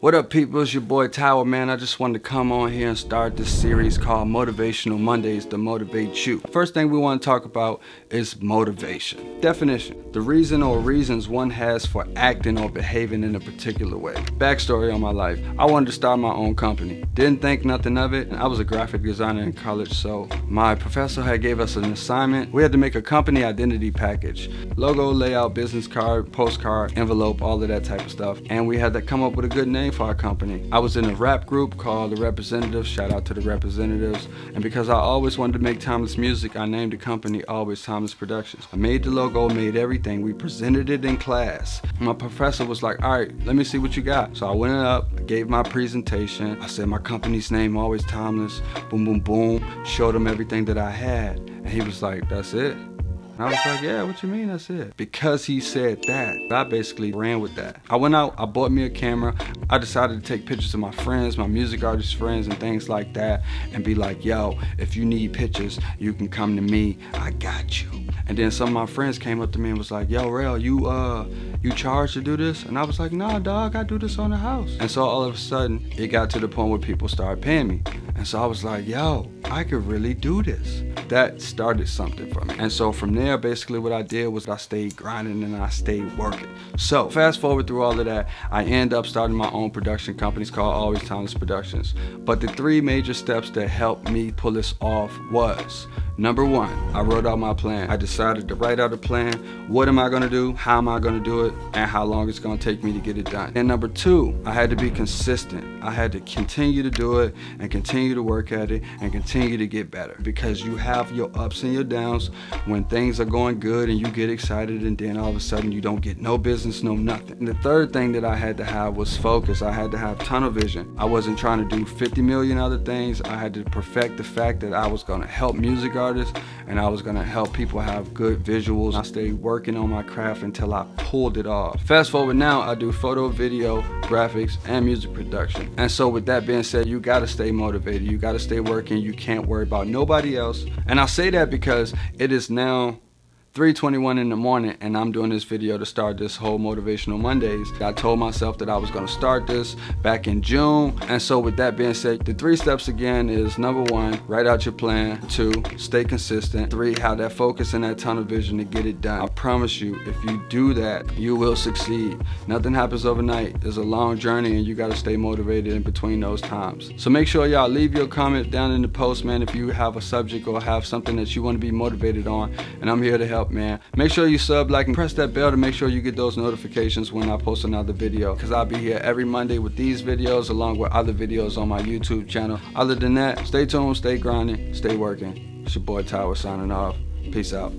What up, people? It's your boy Tower, man. I just wanted to come on here and start this series called Motivational Mondays to motivate you. First thing we want to talk about is motivation. Definition the reason or reasons one has for acting or behaving in a particular way. Backstory on my life I wanted to start my own company. Didn't think nothing of it. I was a graphic designer in college, so my professor had gave us an assignment. We had to make a company identity package logo, layout, business card, postcard, envelope, all of that type of stuff. And we had to come up with a good name for our company. I was in a rap group called The Representatives. Shout out to the Representatives. And because I always wanted to make timeless music, I named the company Always Timeless Productions. I made the logo, made everything. We presented it in class. My professor was like, all right, let me see what you got. So I went up, gave my presentation. I said my company's name, Always Timeless. Boom, boom, boom. Showed him everything that I had. And he was like, that's it? And I was like, yeah, what you mean that's it? Because he said that, I basically ran with that. I went out, I bought me a camera. I decided to take pictures of my friends, my music artist friends and things like that and be like, yo, if you need pictures, you can come to me. I got you. And then some of my friends came up to me and was like, yo, Rail, you uh you charged to do this? And I was like, nah, dog, I do this on the house. And so all of a sudden, it got to the point where people started paying me. And so I was like, yo, I could really do this. That started something for me. And so from there, basically what I did was I stayed grinding and I stayed working. So fast forward through all of that, I end up starting my own production company. called Always Timeless Productions. But the three major steps that helped me pull this off was Number one, I wrote out my plan. I decided to write out a plan. What am I gonna do? How am I gonna do it? And how long it's gonna take me to get it done. And number two, I had to be consistent. I had to continue to do it and continue to work at it and continue to get better because you have your ups and your downs when things are going good and you get excited and then all of a sudden you don't get no business, no nothing. And the third thing that I had to have was focus. I had to have tunnel vision. I wasn't trying to do 50 million other things. I had to perfect the fact that I was gonna help music artists artist and I was gonna help people have good visuals. I stayed working on my craft until I pulled it off. Fast forward now, I do photo, video, graphics, and music production. And so with that being said, you gotta stay motivated. You gotta stay working. You can't worry about nobody else. And I say that because it is now 3.21 in the morning and I'm doing this video to start this whole Motivational Mondays. I told myself that I was gonna start this back in June. And so with that being said, the three steps again is number one, write out your plan. Two, stay consistent. Three, have that focus and that tunnel vision to get it done. I promise you, if you do that, you will succeed. Nothing happens overnight. It's a long journey and you gotta stay motivated in between those times. So make sure y'all leave your comment down in the post, man, if you have a subject or have something that you wanna be motivated on. And I'm here to help man. Make sure you sub, like, and press that bell to make sure you get those notifications when I post another video. Because I'll be here every Monday with these videos along with other videos on my YouTube channel. Other than that, stay tuned, stay grinding, stay working. It's your boy Tower signing off. Peace out.